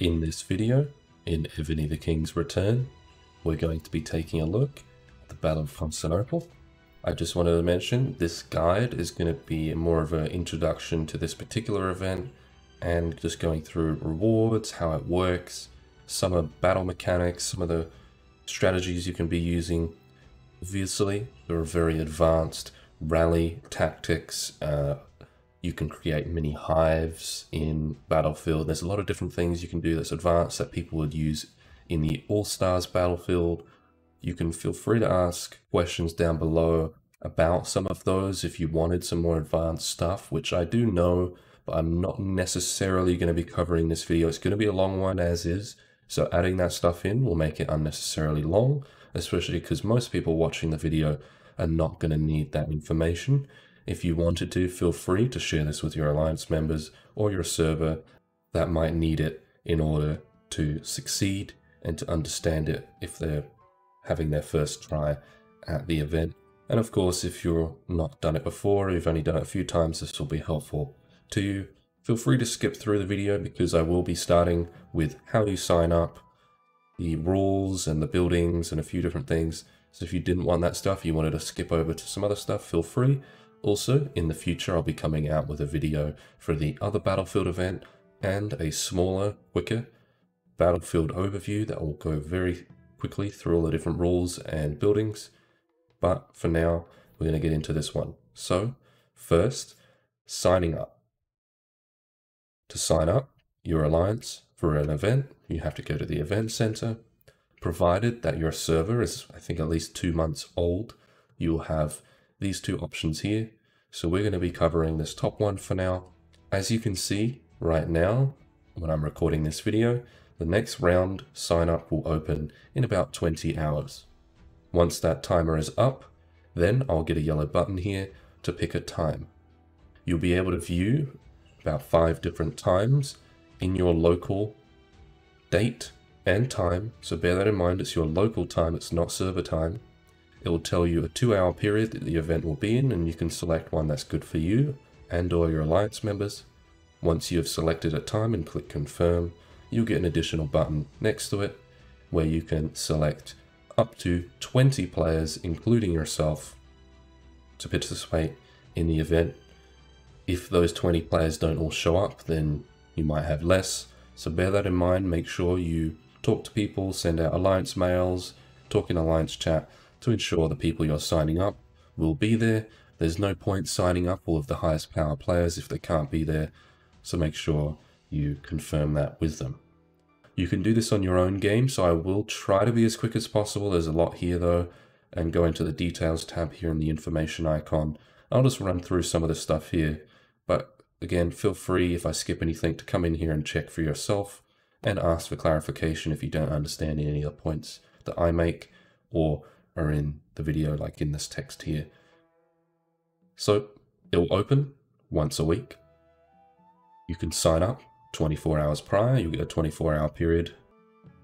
In this video, in Evony the King's Return, we're going to be taking a look at the Battle of Constantinople. I just wanted to mention this guide is going to be more of an introduction to this particular event and just going through rewards, how it works, some of battle mechanics, some of the strategies you can be using. Obviously, there are very advanced rally tactics. Uh, you can create mini hives in Battlefield. There's a lot of different things you can do that's advanced that people would use in the All Stars Battlefield. You can feel free to ask questions down below about some of those if you wanted some more advanced stuff, which I do know, but I'm not necessarily going to be covering this video. It's going to be a long one as is, so adding that stuff in will make it unnecessarily long, especially because most people watching the video are not going to need that information. If you wanted to, feel free to share this with your Alliance members or your server that might need it in order to succeed and to understand it if they're having their first try at the event. And of course, if you're not done it before, or you've only done it a few times, this will be helpful to you. Feel free to skip through the video because I will be starting with how you sign up, the rules and the buildings and a few different things. So if you didn't want that stuff, you wanted to skip over to some other stuff, feel free. Also, in the future, I'll be coming out with a video for the other Battlefield event and a smaller, quicker Battlefield overview that will go very quickly through all the different rules and buildings. But for now, we're going to get into this one. So, first, signing up. To sign up your alliance for an event, you have to go to the event center. Provided that your server is, I think, at least two months old, you'll have these two options here. So we're going to be covering this top one for now. As you can see right now, when I'm recording this video, the next round sign up will open in about 20 hours. Once that timer is up, then I'll get a yellow button here to pick a time. You'll be able to view about five different times in your local date and time. So bear that in mind, it's your local time, it's not server time. It will tell you a two hour period that the event will be in and you can select one that's good for you and or your alliance members. Once you have selected a time and click confirm, you'll get an additional button next to it where you can select up to 20 players, including yourself, to participate in the event. If those 20 players don't all show up, then you might have less. So bear that in mind. Make sure you talk to people, send out alliance mails, talk in alliance chat to ensure the people you're signing up will be there. There's no point signing up all of the highest power players if they can't be there. So make sure you confirm that with them. You can do this on your own game, so I will try to be as quick as possible. There's a lot here though, and go into the details tab here in the information icon. I'll just run through some of the stuff here, but again, feel free if I skip anything to come in here and check for yourself and ask for clarification if you don't understand any of the points that I make or are in the video like in this text here. So it'll open once a week. You can sign up 24 hours prior, you'll get a 24 hour period.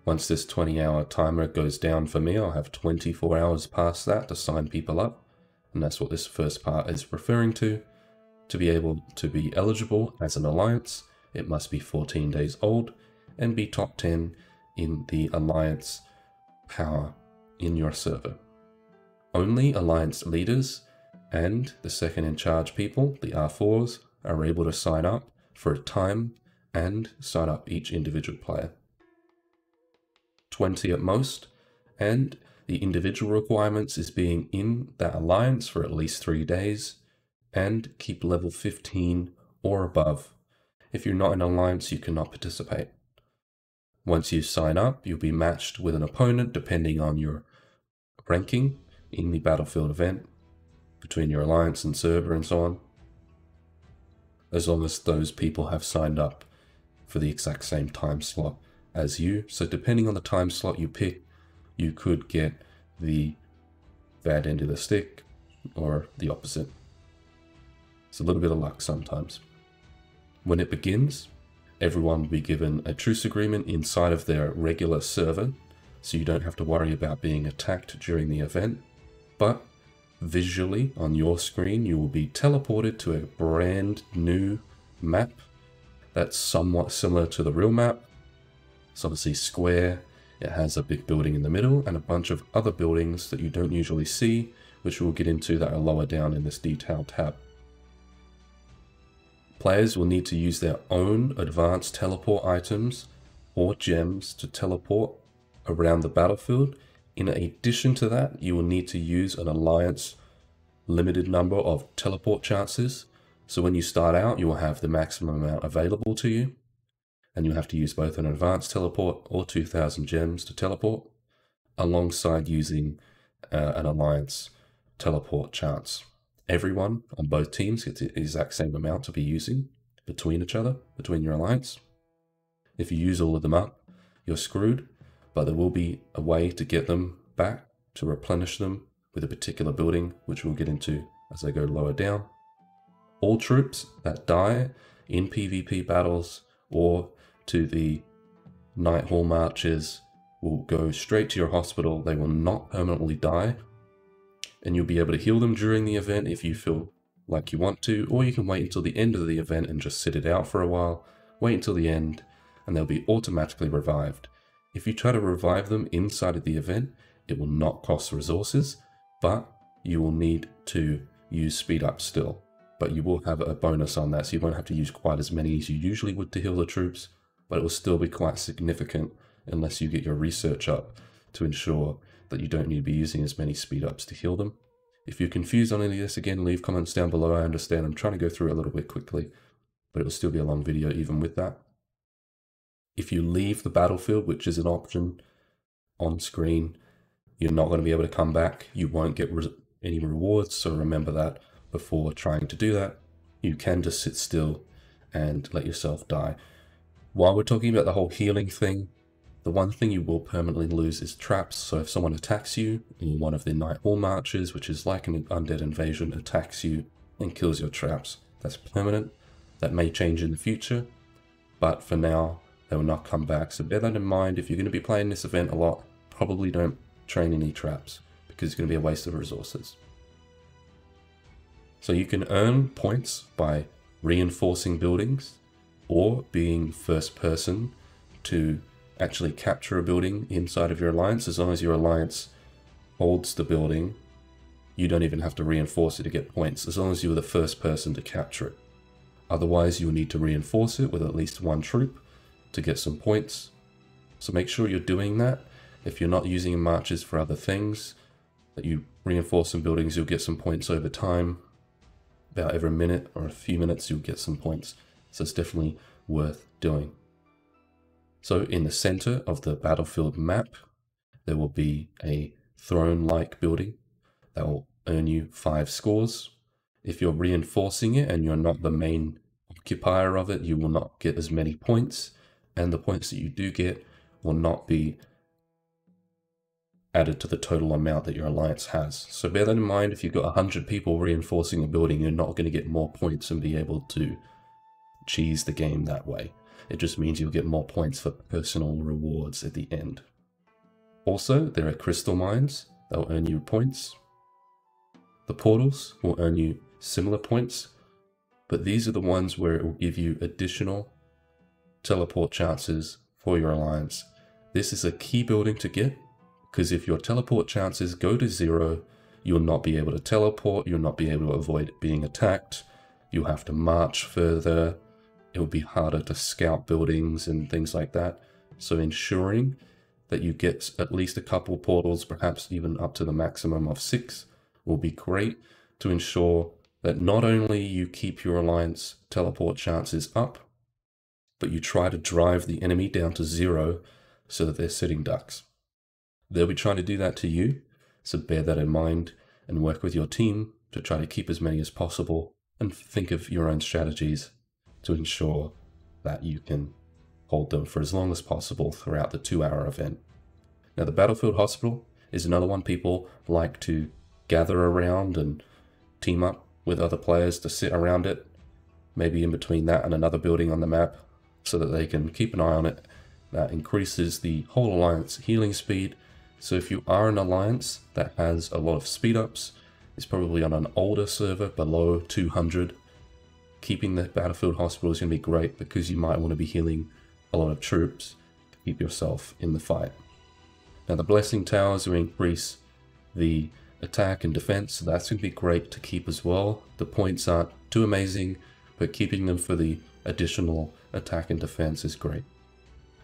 Once this 20 hour timer goes down for me, I'll have 24 hours past that to sign people up. And that's what this first part is referring to. To be able to be eligible as an alliance, it must be 14 days old and be top 10 in the alliance power in your server. Only alliance leaders and the second in charge people, the R4s, are able to sign up for a time and sign up each individual player. 20 at most, and the individual requirements is being in that alliance for at least three days and keep level 15 or above. If you're not in alliance, you cannot participate. Once you sign up, you'll be matched with an opponent depending on your ranking in the battlefield event between your alliance and server and so on. As long as those people have signed up for the exact same time slot as you. So depending on the time slot you pick, you could get the bad end of the stick or the opposite. It's a little bit of luck sometimes. When it begins, everyone will be given a truce agreement inside of their regular server, so you don't have to worry about being attacked during the event. But visually on your screen, you will be teleported to a brand new map that's somewhat similar to the real map. It's obviously square, it has a big building in the middle and a bunch of other buildings that you don't usually see, which we'll get into that are lower down in this detail tab. Players will need to use their own advanced teleport items or gems to teleport around the battlefield. In addition to that, you will need to use an alliance limited number of teleport chances. So when you start out, you will have the maximum amount available to you and you have to use both an advanced teleport or 2000 gems to teleport, alongside using uh, an alliance teleport chance. Everyone on both teams gets the exact same amount to be using between each other, between your alliance. If you use all of them up, you're screwed, but there will be a way to get them back to replenish them with a particular building, which we'll get into as I go lower down. All troops that die in PvP battles or to the Knight Hall marches will go straight to your hospital. They will not permanently die. And you'll be able to heal them during the event if you feel like you want to, or you can wait until the end of the event and just sit it out for a while. Wait until the end, and they'll be automatically revived. If you try to revive them inside of the event, it will not cost resources, but you will need to use speed up still. But you will have a bonus on that, so you won't have to use quite as many as you usually would to heal the troops, but it will still be quite significant unless you get your research up to ensure that you don't need to be using as many speed ups to heal them. If you're confused on any of this, again, leave comments down below. I understand I'm trying to go through it a little bit quickly, but it will still be a long video even with that. If you leave the battlefield, which is an option on screen, you're not going to be able to come back. You won't get re any rewards, so remember that before trying to do that. You can just sit still and let yourself die. While we're talking about the whole healing thing, the one thing you will permanently lose is traps. So if someone attacks you or one of the Knight Hall marches, which is like an undead invasion, attacks you and kills your traps, that's permanent. That may change in the future, but for now, they will not come back. So bear that in mind. If you're going to be playing this event a lot, probably don't train any traps because it's going to be a waste of resources. So you can earn points by reinforcing buildings or being first person to actually capture a building inside of your alliance. As long as your alliance holds the building, you don't even have to reinforce it to get points, as long as you were the first person to capture it. Otherwise, you'll need to reinforce it with at least one troop to get some points. So make sure you're doing that. If you're not using marches for other things, that you reinforce some buildings, you'll get some points over time. About every minute or a few minutes, you'll get some points. So it's definitely worth doing. So in the center of the battlefield map, there will be a throne-like building that will earn you five scores. If you're reinforcing it and you're not the main occupier of it, you will not get as many points. And the points that you do get will not be added to the total amount that your alliance has. So bear that in mind, if you've got 100 people reinforcing a building, you're not going to get more points and be able to cheese the game that way. It just means you'll get more points for personal rewards at the end. Also, there are crystal mines that will earn you points. The portals will earn you similar points, but these are the ones where it will give you additional teleport chances for your alliance. This is a key building to get, because if your teleport chances go to zero, you'll not be able to teleport, you'll not be able to avoid being attacked, you'll have to march further, it will be harder to scout buildings and things like that. So ensuring that you get at least a couple portals, perhaps even up to the maximum of six, will be great to ensure that not only you keep your alliance teleport chances up, but you try to drive the enemy down to zero so that they're sitting ducks. They'll be trying to do that to you, so bear that in mind and work with your team to try to keep as many as possible and think of your own strategies to ensure that you can hold them for as long as possible throughout the two hour event. Now, the Battlefield Hospital is another one people like to gather around and team up with other players to sit around it, maybe in between that and another building on the map, so that they can keep an eye on it. That increases the whole alliance healing speed. So if you are an alliance that has a lot of speed ups, it's probably on an older server below 200 keeping the battlefield hospital is going to be great because you might want to be healing a lot of troops. To keep yourself in the fight. Now the Blessing Towers will increase the attack and defense, so that's going to be great to keep as well. The points aren't too amazing, but keeping them for the additional attack and defense is great.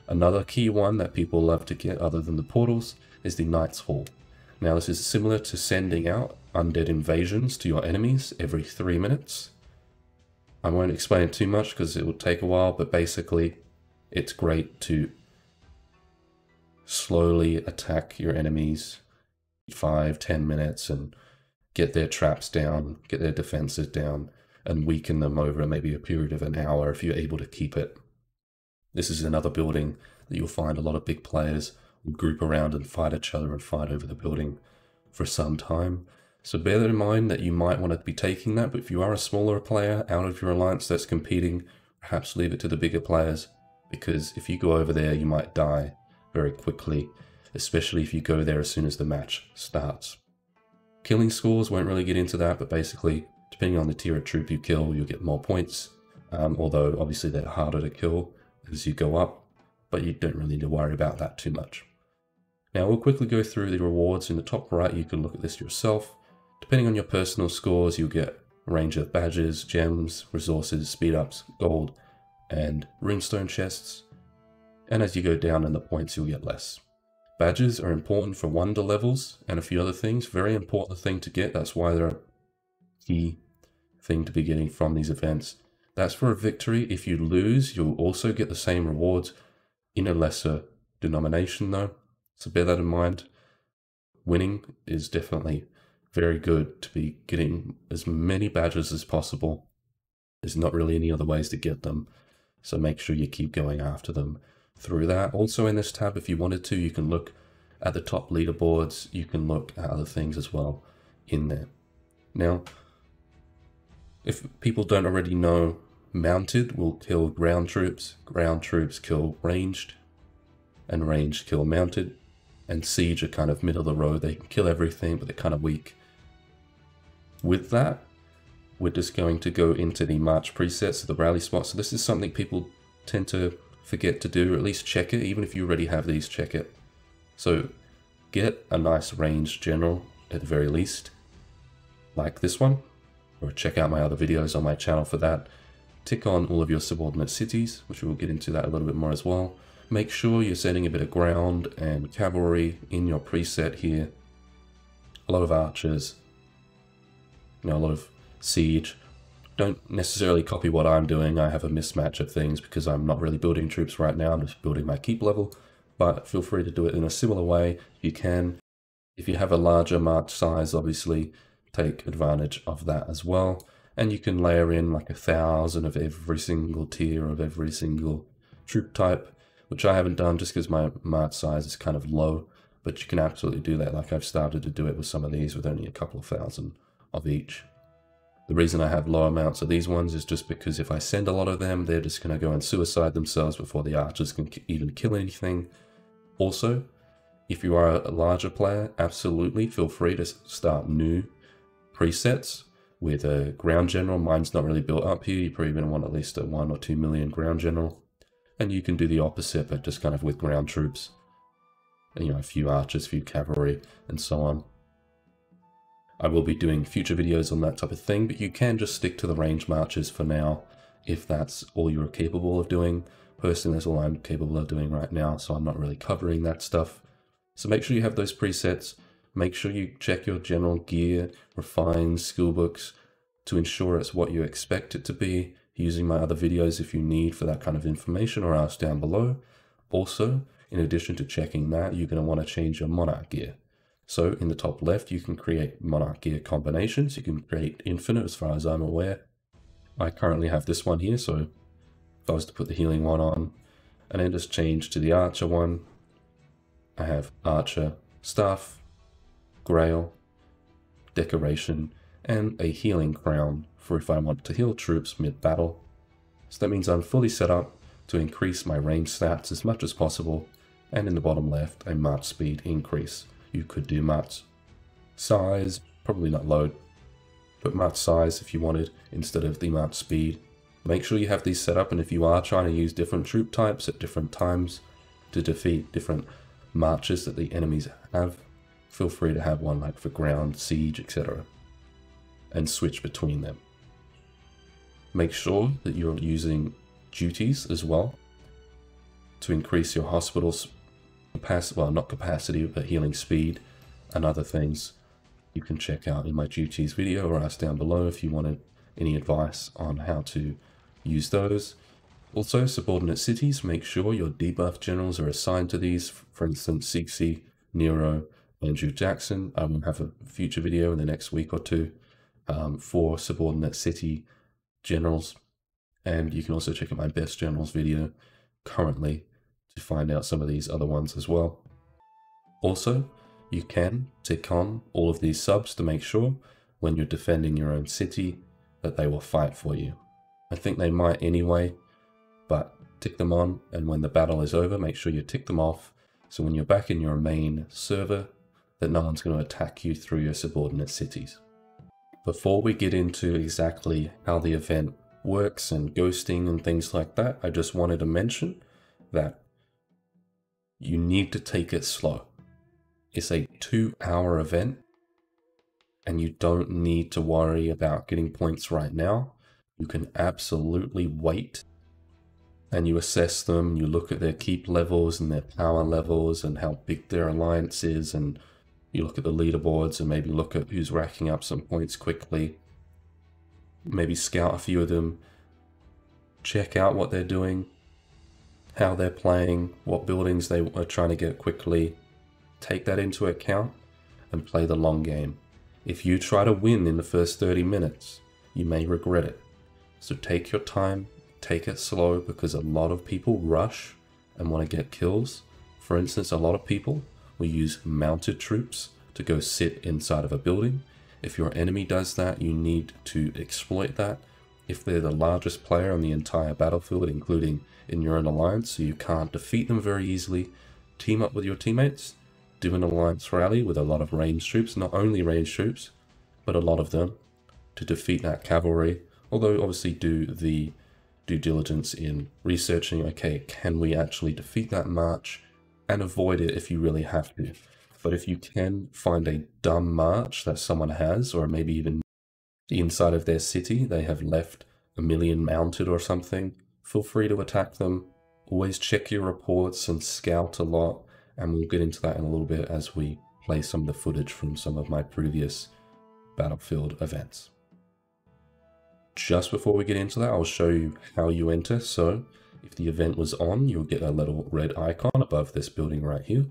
Another key one that people love to get other than the portals is the Knight's Hall. Now this is similar to sending out undead invasions to your enemies every three minutes. I won't explain it too much because it will take a while, but basically it's great to slowly attack your enemies five, ten minutes and get their traps down, get their defenses down, and weaken them over maybe a period of an hour if you're able to keep it. This is another building that you'll find a lot of big players will group around and fight each other and fight over the building for some time. So bear that in mind that you might want to be taking that, but if you are a smaller player out of your alliance that's competing, perhaps leave it to the bigger players, because if you go over there, you might die very quickly, especially if you go there as soon as the match starts. Killing scores won't really get into that, but basically, depending on the tier of troop you kill, you'll get more points, um, although obviously they're harder to kill as you go up, but you don't really need to worry about that too much. Now we'll quickly go through the rewards. In the top right, you can look at this yourself. Depending on your personal scores, you'll get a range of badges, gems, resources, speed ups, gold, and runestone chests. And as you go down in the points, you'll get less. Badges are important for wonder levels and a few other things. Very important thing to get. That's why they're a key thing to be getting from these events. That's for a victory. If you lose, you'll also get the same rewards in a lesser denomination though. So bear that in mind. Winning is definitely very good to be getting as many badges as possible. There's not really any other ways to get them. So make sure you keep going after them through that. Also in this tab, if you wanted to, you can look at the top leaderboards. You can look at other things as well in there. Now, if people don't already know, mounted will kill ground troops, ground troops kill ranged, and ranged kill mounted, and siege are kind of middle of the road. They can kill everything, but they're kind of weak. With that, we're just going to go into the March presets of the rally spot. So this is something people tend to forget to do, or at least check it. Even if you already have these, check it. So get a nice range general at the very least, like this one, or check out my other videos on my channel for that. Tick on all of your subordinate cities, which we'll get into that a little bit more as well. Make sure you're setting a bit of ground and cavalry in your preset here. A lot of archers, you know, a lot of siege. Don't necessarily copy what I'm doing. I have a mismatch of things because I'm not really building troops right now. I'm just building my keep level. But feel free to do it in a similar way you can. If you have a larger march size, obviously, take advantage of that as well. And you can layer in like a thousand of every single tier of every single troop type, which I haven't done just because my march size is kind of low. But you can absolutely do that. Like I've started to do it with some of these with only a couple of thousand of each. The reason I have low amounts of these ones is just because if I send a lot of them, they're just going to go and suicide themselves before the archers can even kill anything. Also, if you are a larger player, absolutely feel free to start new presets with a ground general. Mine's not really built up here. You probably going to want at least a one or two million ground general. And you can do the opposite, but just kind of with ground troops. You know, a few archers, a few cavalry, and so on. I will be doing future videos on that type of thing, but you can just stick to the range marches for now if that's all you're capable of doing. Personally, that's all I'm capable of doing right now, so I'm not really covering that stuff. So make sure you have those presets. Make sure you check your general gear, refine skill books to ensure it's what you expect it to be. Using my other videos if you need for that kind of information or ask down below. Also, in addition to checking that, you're going to want to change your monarch gear. So in the top left, you can create monarch gear combinations. You can create infinite as far as I'm aware. I currently have this one here, so if I was to put the healing one on and then just change to the archer one, I have archer, staff, grail, decoration, and a healing crown for if I want to heal troops mid-battle. So that means I'm fully set up to increase my range stats as much as possible, and in the bottom left, a march speed increase you could do mats. Size, probably not load, but mat size if you wanted instead of the mat speed. Make sure you have these set up and if you are trying to use different troop types at different times, to defeat different marches that the enemies have, feel free to have one like for ground, siege, etc. And switch between them. Make sure that you're using duties as well to increase your hospital's capacity, well, not capacity, but healing speed and other things you can check out in my duties video or ask down below if you wanted any advice on how to use those. Also, subordinate cities, make sure your debuff generals are assigned to these. For instance, Cixi, Nero, Andrew Jackson. I will have a future video in the next week or two um, for subordinate city generals. And you can also check out my best generals video currently to find out some of these other ones as well. Also, you can tick on all of these subs to make sure when you're defending your own city that they will fight for you. I think they might anyway, but tick them on and when the battle is over, make sure you tick them off so when you're back in your main server, that no one's going to attack you through your subordinate cities. Before we get into exactly how the event works and ghosting and things like that, I just wanted to mention that you need to take it slow. It's a two hour event and you don't need to worry about getting points right now. You can absolutely wait and you assess them, you look at their keep levels and their power levels and how big their alliance is and you look at the leaderboards and maybe look at who's racking up some points quickly. Maybe scout a few of them, check out what they're doing, how they're playing, what buildings they are trying to get quickly. Take that into account and play the long game. If you try to win in the first 30 minutes, you may regret it. So take your time, take it slow because a lot of people rush and want to get kills. For instance, a lot of people will use mounted troops to go sit inside of a building. If your enemy does that, you need to exploit that. If they're the largest player on the entire battlefield, including in your own alliance, so you can't defeat them very easily, team up with your teammates, do an alliance rally with a lot of range troops, not only range troops, but a lot of them, to defeat that cavalry. Although obviously do the due diligence in researching, okay, can we actually defeat that march and avoid it if you really have to. But if you can find a dumb march that someone has, or maybe even inside of their city, they have left a million mounted or something, feel free to attack them. Always check your reports and scout a lot, and we'll get into that in a little bit as we play some of the footage from some of my previous Battlefield events. Just before we get into that, I'll show you how you enter. So if the event was on, you'll get a little red icon above this building right here.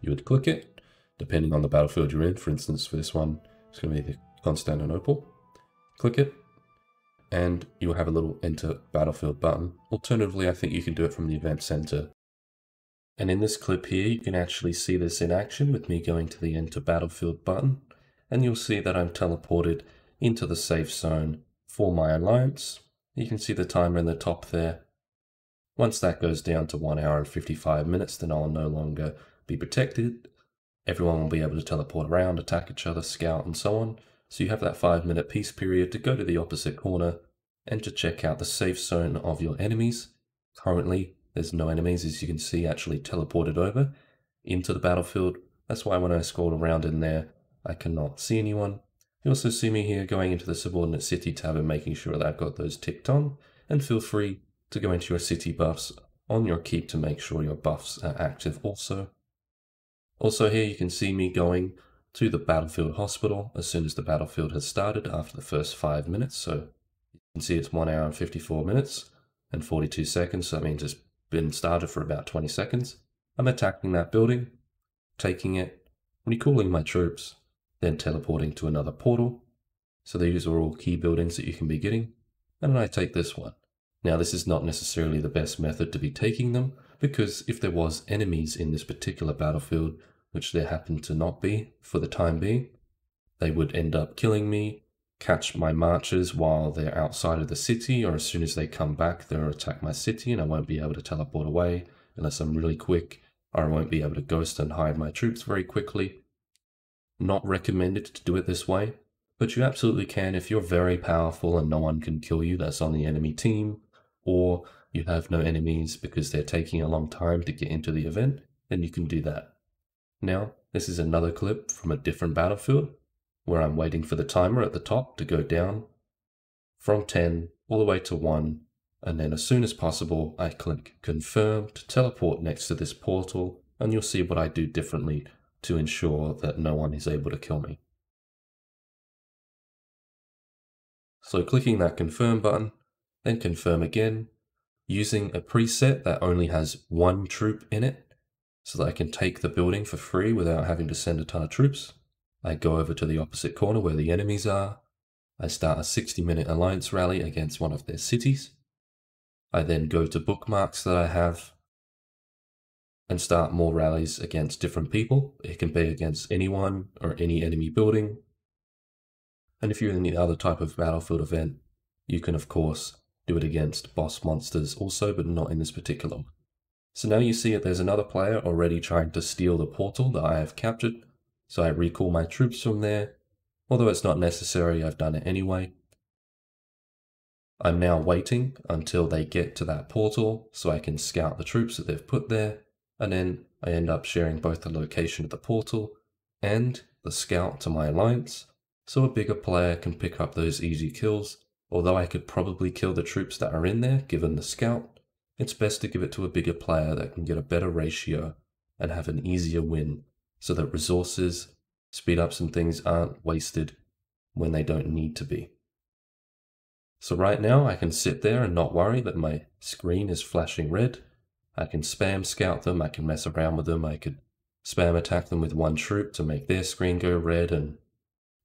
You would click it, depending on the battlefield you're in. For instance, for this one, it's going to be the Constantinople. Click it, and you'll have a little enter battlefield button. Alternatively, I think you can do it from the event center. And in this clip here, you can actually see this in action with me going to the enter battlefield button. And you'll see that I'm teleported into the safe zone for my alliance. You can see the timer in the top there. Once that goes down to 1 hour and 55 minutes, then I'll no longer be protected. Everyone will be able to teleport around, attack each other, scout, and so on. So you have that 5 minute peace period to go to the opposite corner and to check out the safe zone of your enemies. Currently, there's no enemies, as you can see, actually teleported over into the battlefield. That's why when I scroll around in there, I cannot see anyone. You also see me here going into the subordinate city tab and making sure that I've got those ticked on. And feel free to go into your city buffs on your keep to make sure your buffs are active also. Also here you can see me going to the battlefield hospital as soon as the battlefield has started after the first 5 minutes. So you can see it's 1 hour and 54 minutes and 42 seconds. So that means it's been started for about 20 seconds. I'm attacking that building, taking it, recalling my troops, then teleporting to another portal. So these are all key buildings that you can be getting. And then I take this one. Now this is not necessarily the best method to be taking them, because if there was enemies in this particular battlefield, which there happened to not be for the time being, they would end up killing me, catch my marchers while they're outside of the city, or as soon as they come back, they'll attack my city and I won't be able to teleport away unless I'm really quick, or I won't be able to ghost and hide my troops very quickly. Not recommended to do it this way, but you absolutely can if you're very powerful and no one can kill you that's on the enemy team, or you have no enemies because they're taking a long time to get into the event, then you can do that. Now, this is another clip from a different battlefield where I'm waiting for the timer at the top to go down from 10 all the way to 1 and then as soon as possible I click confirm to teleport next to this portal and you'll see what I do differently to ensure that no one is able to kill me. So clicking that confirm button, then confirm again, using a preset that only has one troop in it, so that I can take the building for free without having to send a ton of troops. I go over to the opposite corner where the enemies are. I start a 60 minute alliance rally against one of their cities. I then go to bookmarks that I have and start more rallies against different people. It can be against anyone or any enemy building. And if you're in the other type of battlefield event, you can of course do it against boss monsters also, but not in this particular one. So now you see that there's another player already trying to steal the portal that I have captured. So I recall my troops from there. Although it's not necessary, I've done it anyway. I'm now waiting until they get to that portal so I can scout the troops that they've put there, and then I end up sharing both the location of the portal and the scout to my alliance, so a bigger player can pick up those easy kills. Although I could probably kill the troops that are in there given the scout, it's best to give it to a bigger player that can get a better ratio and have an easier win so that resources, speed ups and things aren't wasted when they don't need to be. So right now I can sit there and not worry that my screen is flashing red. I can spam scout them, I can mess around with them, I could spam attack them with one troop to make their screen go red and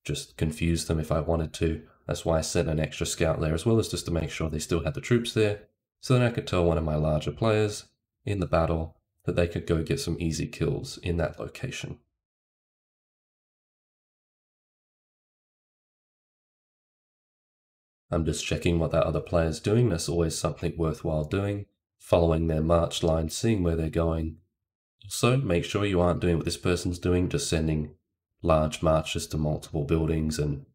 just confuse them if I wanted to. That's why I sent an extra scout there as well as just to make sure they still had the troops there. So then I could tell one of my larger players in the battle that they could go get some easy kills in that location. I'm just checking what that other player's doing. That's always something worthwhile doing. Following their march line, seeing where they're going. Also, make sure you aren't doing what this person's doing, just sending large marches to multiple buildings and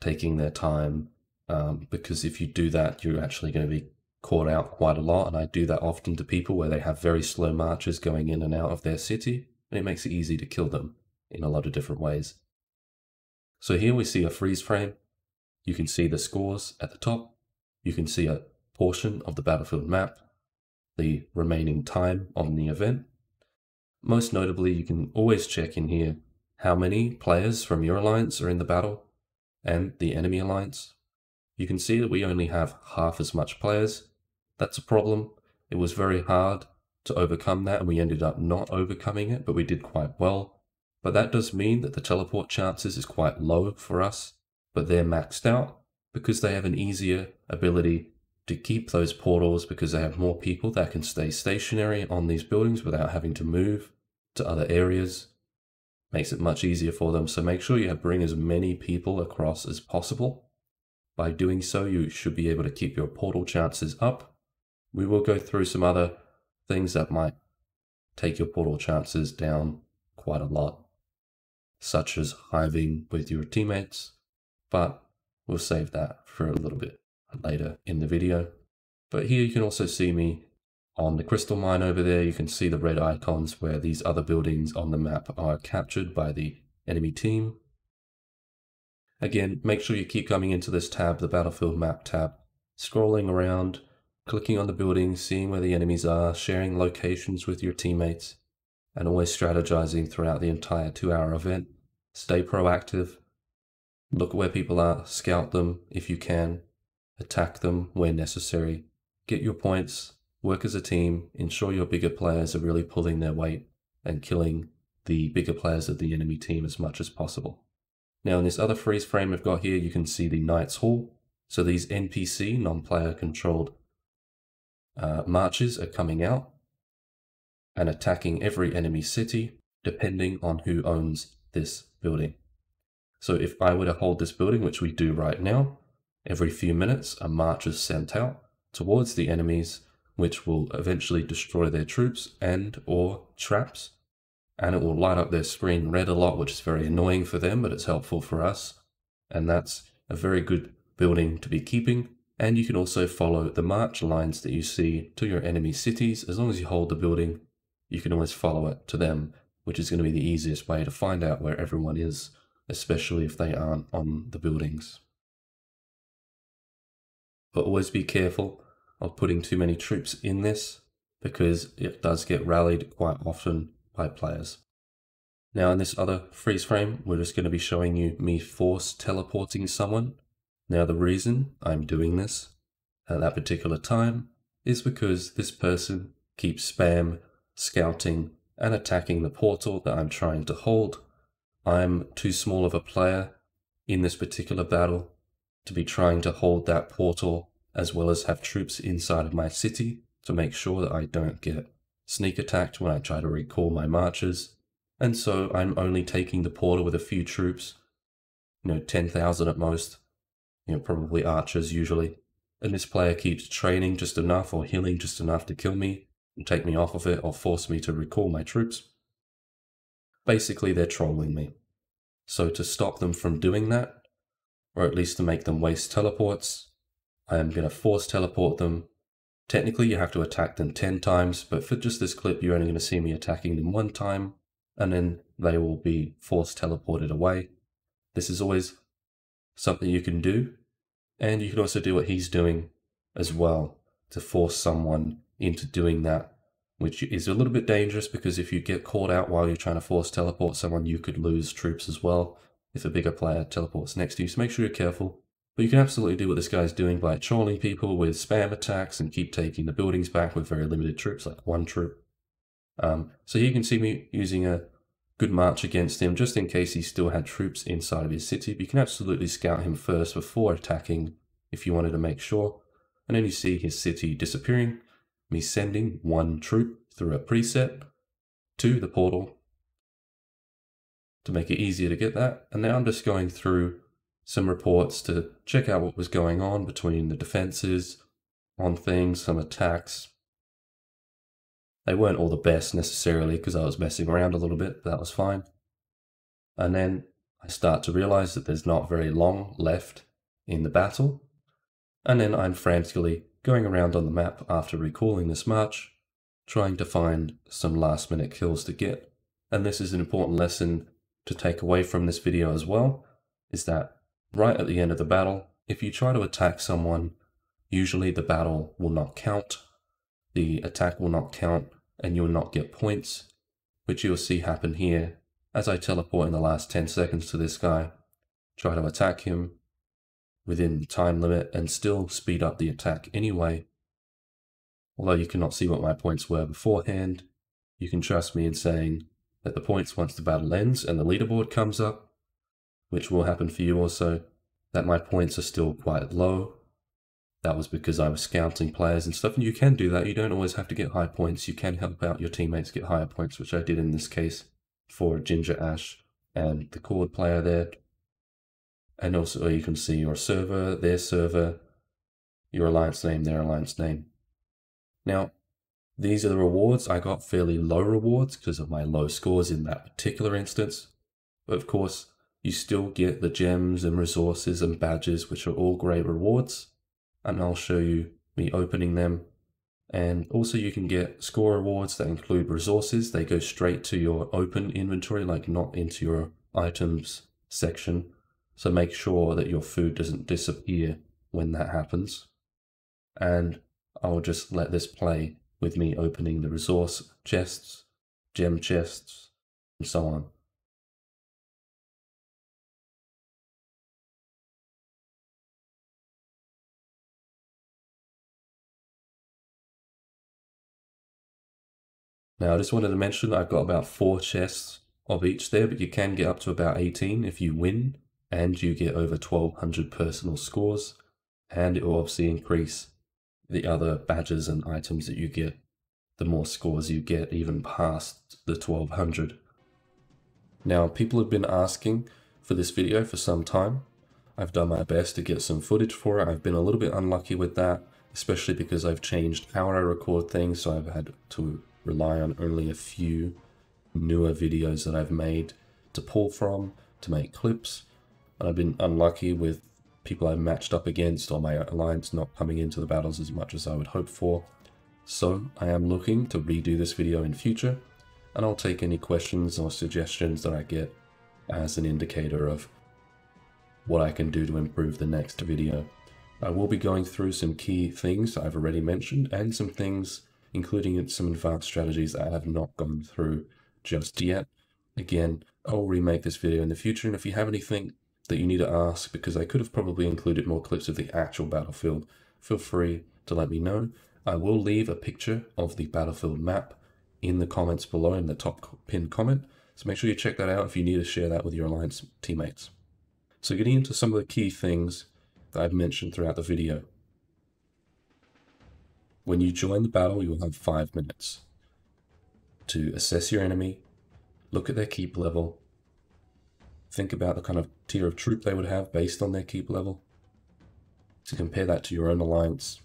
taking their time. Um, because if you do that, you're actually going to be caught out quite a lot. And I do that often to people where they have very slow marches going in and out of their city. And it makes it easy to kill them in a lot of different ways. So here we see a freeze frame you can see the scores at the top. You can see a portion of the battlefield map, the remaining time on the event. Most notably, you can always check in here how many players from your alliance are in the battle and the enemy alliance. You can see that we only have half as much players. That's a problem. It was very hard to overcome that and we ended up not overcoming it, but we did quite well. But that does mean that the teleport chances is quite low for us but they're maxed out because they have an easier ability to keep those portals because they have more people that can stay stationary on these buildings without having to move to other areas. Makes it much easier for them. So make sure you bring as many people across as possible. By doing so, you should be able to keep your portal chances up. We will go through some other things that might take your portal chances down quite a lot, such as hiving with your teammates, but we'll save that for a little bit later in the video. But here you can also see me on the crystal mine over there. You can see the red icons where these other buildings on the map are captured by the enemy team. Again, make sure you keep coming into this tab, the battlefield map tab, scrolling around, clicking on the buildings, seeing where the enemies are, sharing locations with your teammates, and always strategizing throughout the entire two hour event. Stay proactive, Look where people are, scout them if you can, attack them where necessary, get your points, work as a team, ensure your bigger players are really pulling their weight and killing the bigger players of the enemy team as much as possible. Now in this other freeze frame I've got here, you can see the Knights Hall. So these NPC, non-player controlled uh, marches are coming out and attacking every enemy city depending on who owns this building. So if I were to hold this building, which we do right now, every few minutes a march is sent out towards the enemies, which will eventually destroy their troops and or traps. And it will light up their screen red a lot, which is very annoying for them, but it's helpful for us. And that's a very good building to be keeping, And you can also follow the march lines that you see to your enemy cities. As long as you hold the building, you can always follow it to them, which is going to be the easiest way to find out where everyone is, especially if they aren't on the buildings. But always be careful of putting too many troops in this because it does get rallied quite often by players. Now in this other freeze frame, we're just going to be showing you me force teleporting someone. Now the reason I'm doing this at that particular time is because this person keeps spam, scouting, and attacking the portal that I'm trying to hold. I'm too small of a player in this particular battle to be trying to hold that portal as well as have troops inside of my city to make sure that I don't get sneak attacked when I try to recall my marches and so I'm only taking the portal with a few troops, you know, 10,000 at most, you know, probably archers usually. And this player keeps training just enough or healing just enough to kill me and take me off of it or force me to recall my troops. Basically, they're trolling me. So to stop them from doing that, or at least to make them waste teleports, I am going to force teleport them. Technically, you have to attack them 10 times, but for just this clip, you're only going to see me attacking them one time and then they will be force teleported away. This is always something you can do, and you can also do what he's doing as well to force someone into doing that, which is a little bit dangerous because if you get caught out while you're trying to force teleport someone, you could lose troops as well if a bigger player teleports next to you. So make sure you're careful. But you can absolutely do what this guy's doing by trolling people with spam attacks and keep taking the buildings back with very limited troops, like one troop. Um, so here you can see me using a good march against him just in case he still had troops inside of his city. But you can absolutely scout him first before attacking if you wanted to make sure. And then you see his city disappearing, me sending one troop through a preset to the portal to make it easier to get that. And now I'm just going through some reports to check out what was going on between the defenses on things, some attacks, they weren't all the best necessarily because I was messing around a little bit, but that was fine. And then I start to realize that there's not very long left in the battle. And then I'm frantically going around on the map after recalling this march, trying to find some last minute kills to get. And this is an important lesson to take away from this video as well, is that right at the end of the battle, if you try to attack someone, usually the battle will not count the attack will not count and you will not get points, which you'll see happen here as I teleport in the last 10 seconds to this guy, try to attack him within the time limit and still speed up the attack anyway. Although you cannot see what my points were beforehand, you can trust me in saying that the points once the battle ends and the leaderboard comes up, which will happen for you also, that my points are still quite low that was because I was scouting players and stuff. And you can do that. You don't always have to get high points. You can help out your teammates get higher points, which I did in this case for Ginger Ash and the Chord player there. And also oh, you can see your server, their server, your alliance name, their alliance name. Now, these are the rewards. I got fairly low rewards because of my low scores in that particular instance. But of course, you still get the gems and resources and badges, which are all great rewards and I'll show you me opening them. And also you can get score rewards that include resources. They go straight to your open inventory, like not into your items section. So make sure that your food doesn't disappear when that happens. And I'll just let this play with me opening the resource chests, gem chests, and so on. Now I just wanted to mention I've got about four chests of each there, but you can get up to about 18 if you win and you get over 1200 personal scores and it will obviously increase the other badges and items that you get the more scores you get even past the 1200. Now people have been asking for this video for some time. I've done my best to get some footage for it. I've been a little bit unlucky with that, especially because I've changed how I record things, so I've had to rely on only a few newer videos that I've made to pull from, to make clips. And I've been unlucky with people I've matched up against or my alliance not coming into the battles as much as I would hope for. So I am looking to redo this video in future and I'll take any questions or suggestions that I get as an indicator of what I can do to improve the next video. I will be going through some key things I've already mentioned and some things including some advanced strategies I have not gone through just yet. Again, I'll remake this video in the future and if you have anything that you need to ask because I could have probably included more clips of the actual battlefield, feel free to let me know. I will leave a picture of the battlefield map in the comments below in the top pinned comment. So make sure you check that out if you need to share that with your Alliance teammates. So getting into some of the key things that I've mentioned throughout the video. When you join the battle, you will have five minutes to assess your enemy, look at their keep level, think about the kind of tier of troop they would have based on their keep level, to compare that to your own alliance,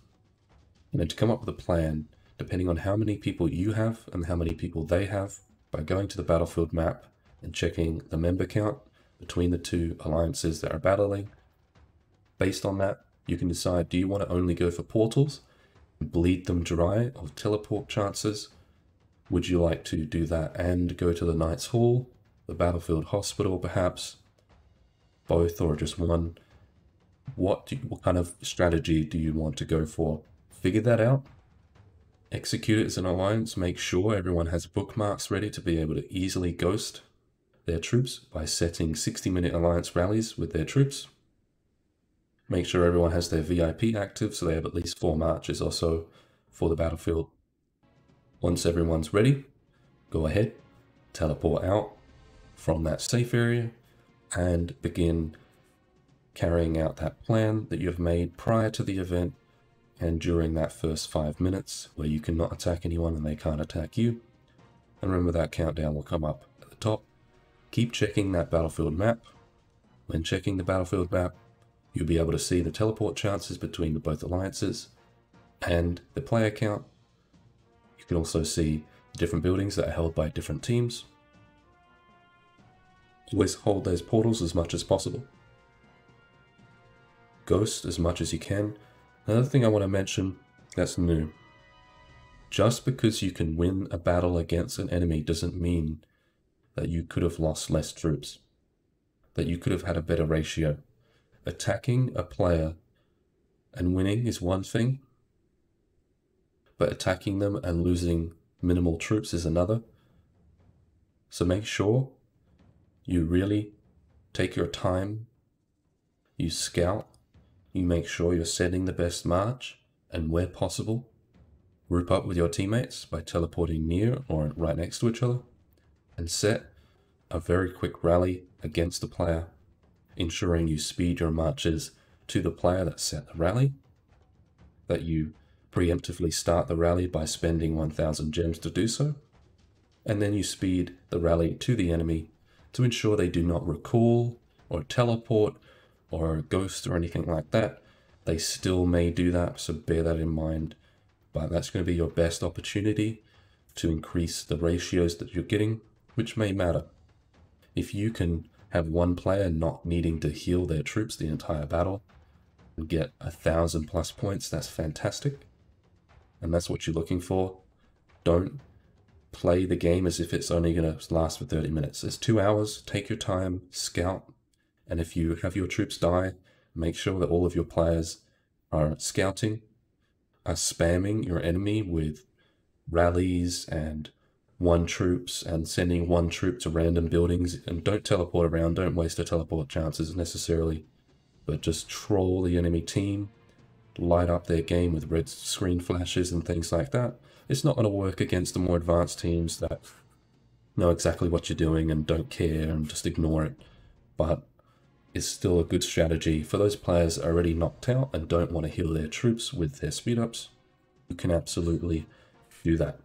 and then to come up with a plan depending on how many people you have and how many people they have by going to the battlefield map and checking the member count between the two alliances that are battling. Based on that, you can decide do you want to only go for portals bleed them dry of teleport chances? Would you like to do that and go to the Knight's Hall, the Battlefield Hospital perhaps? Both or just one? What, you, what kind of strategy do you want to go for? Figure that out execute it as an alliance, make sure everyone has bookmarks ready to be able to easily ghost their troops by setting 60 minute alliance rallies with their troops. Make sure everyone has their VIP active so they have at least four marches or so for the battlefield. Once everyone's ready, go ahead, teleport out from that safe area and begin carrying out that plan that you've made prior to the event and during that first five minutes where you cannot attack anyone and they can't attack you. And remember that countdown will come up at the top. Keep checking that battlefield map. When checking the battlefield map, you'll be able to see the teleport chances between the both alliances and the player count. You can also see the different buildings that are held by different teams. Always hold those portals as much as possible. Ghost as much as you can Another thing I want to mention that's new. Just because you can win a battle against an enemy doesn't mean that you could have lost less troops, that you could have had a better ratio. Attacking a player and winning is one thing, but attacking them and losing minimal troops is another. So make sure you really take your time, you scout you make sure you're setting the best march, and where possible, group up with your teammates by teleporting near or right next to each other, and set a very quick rally against the player, ensuring you speed your marches to the player that set the rally, that you preemptively start the rally by spending 1000 gems to do so, and then you speed the rally to the enemy to ensure they do not recall or teleport or ghost or anything like that, they still may do that, so bear that in mind. But that's going to be your best opportunity to increase the ratios that you're getting, which may matter. If you can have one player not needing to heal their troops the entire battle and get a thousand plus points, that's fantastic. And that's what you're looking for. Don't play the game as if it's only going to last for 30 minutes. It's two hours. Take your time, scout, and if you have your troops die, make sure that all of your players are scouting, are spamming your enemy with rallies and one troops and sending one troop to random buildings. And don't teleport around, don't waste the teleport chances necessarily, but just troll the enemy team, light up their game with red screen flashes and things like that. It's not going to work against the more advanced teams that know exactly what you're doing and don't care and just ignore it. But it's still a good strategy for those players already knocked out and don't want to heal their troops with their speed ups. You can absolutely do that.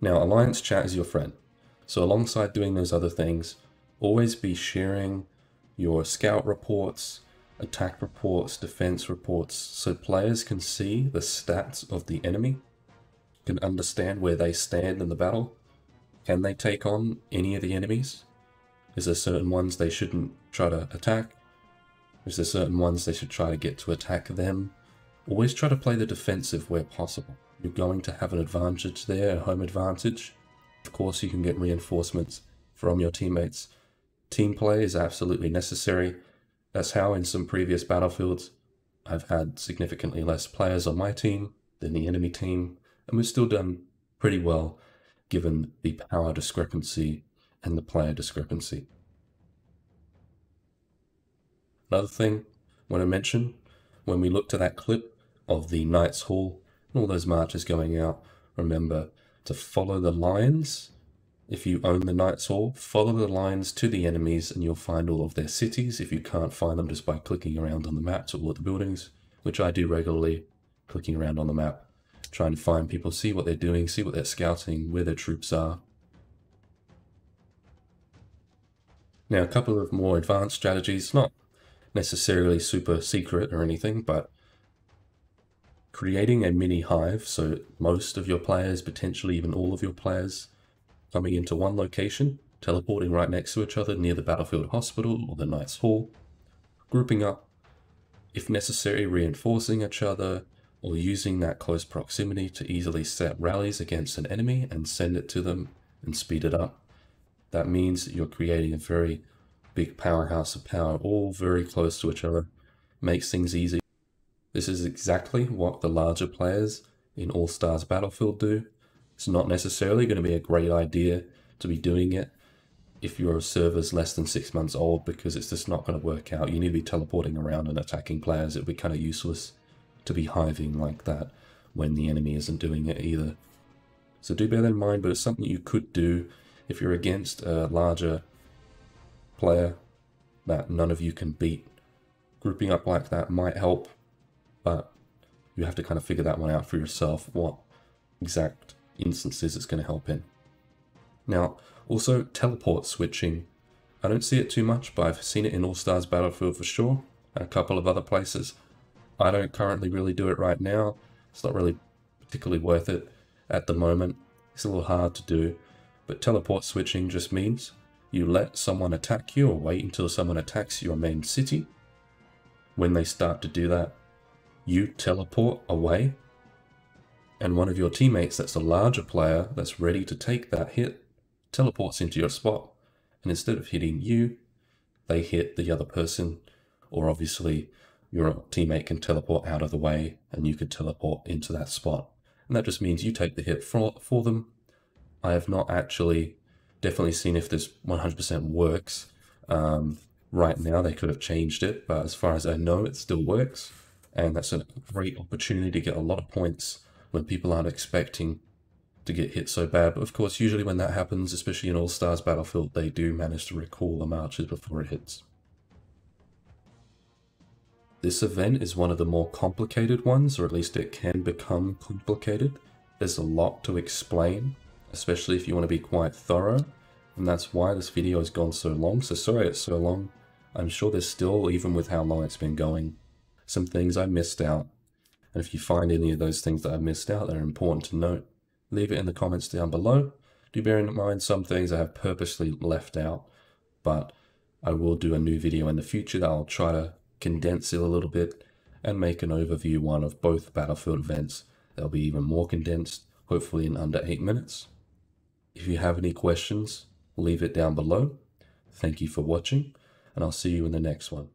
Now, Alliance Chat is your friend. So alongside doing those other things, always be sharing your scout reports, attack reports, defense reports, so players can see the stats of the enemy, can understand where they stand in the battle. Can they take on any of the enemies? Is there certain ones they shouldn't try to attack? Is there certain ones they should try to get to attack them. Always try to play the defensive where possible. You're going to have an advantage there, a home advantage. Of course, you can get reinforcements from your teammates. Team play is absolutely necessary. That's how in some previous battlefields I've had significantly less players on my team than the enemy team, and we've still done pretty well given the power discrepancy and the player discrepancy. Another thing I want to mention, when we looked at that clip of the Knight's Hall all those marches going out, remember to follow the lines. If you own the Knight's Hall, follow the lines to the enemies and you'll find all of their cities if you can't find them just by clicking around on the map to all the buildings, which I do regularly, clicking around on the map, trying to find people, see what they're doing, see what they're scouting, where their troops are, Now, a couple of more advanced strategies, not necessarily super secret or anything, but creating a mini hive, so most of your players, potentially even all of your players, coming into one location, teleporting right next to each other near the battlefield hospital or the Knight's Hall, grouping up, if necessary, reinforcing each other, or using that close proximity to easily set rallies against an enemy and send it to them and speed it up. That means that you're creating a very big powerhouse of power, all very close to each other, makes things easy. This is exactly what the larger players in All Stars Battlefield do. It's not necessarily going to be a great idea to be doing it if your server's less than six months old because it's just not going to work out. You need to be teleporting around and attacking players. It would be kind of useless to be hiving like that when the enemy isn't doing it either. So do bear that in mind, but it's something you could do if you're against a larger player that none of you can beat. Grouping up like that might help, but you have to kind of figure that one out for yourself, what exact instances it's going to help in. Now, also teleport switching. I don't see it too much, but I've seen it in All Stars Battlefield for sure, and a couple of other places. I don't currently really do it right now. It's not really particularly worth it at the moment. It's a little hard to do, but teleport switching just means you let someone attack you or wait until someone attacks your main city. When they start to do that, you teleport away and one of your teammates that's a larger player that's ready to take that hit teleports into your spot and instead of hitting you, they hit the other person or obviously your teammate can teleport out of the way and you could teleport into that spot. And that just means you take the hit for, for them. I have not actually definitely seen if this 100% works. Um, right now, they could have changed it, but as far as I know, it still works. And that's a great opportunity to get a lot of points when people aren't expecting to get hit so bad. But of course, usually when that happens, especially in All Stars Battlefield, they do manage to recall the marches before it hits. This event is one of the more complicated ones, or at least it can become complicated. There's a lot to explain, especially if you want to be quite thorough. And that's why this video has gone so long. So sorry it's so long. I'm sure there's still, even with how long it's been going, some things I missed out. And if you find any of those things that I missed out that are important to note, leave it in the comments down below. Do bear in mind some things I have purposely left out, but I will do a new video in the future that I'll try to condense it a little bit and make an overview one of both Battlefield events. They'll be even more condensed, hopefully in under 8 minutes. If you have any questions, leave it down below. Thank you for watching, and I'll see you in the next one.